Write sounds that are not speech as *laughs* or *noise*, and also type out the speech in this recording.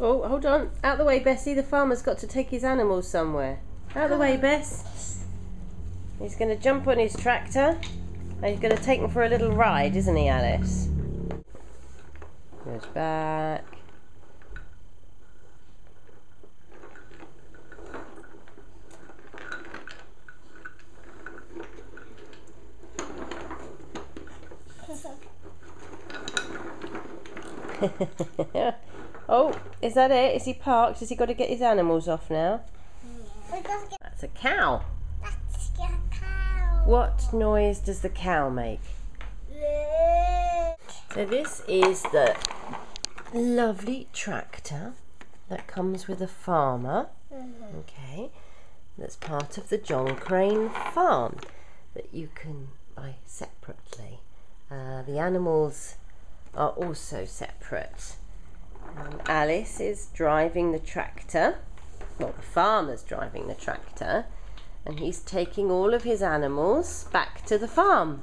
Oh, hold on. Out the way, Bessie. The farmer's got to take his animals somewhere. Out the way, Bess. He's going to jump on his tractor. And he's going to take them for a little ride, isn't he, Alice? Goes back. *laughs* oh, is that it? Is he parked? Has he got to get his animals off now? That's a cow. That's a cow. What noise does the cow make? So this is the lovely tractor that comes with a farmer. Okay, that's part of the John Crane farm that you can buy separately. Uh, the animals are also separate. Um, Alice is driving the tractor. Well, the farmer's driving the tractor, and he's taking all of his animals back to the farm.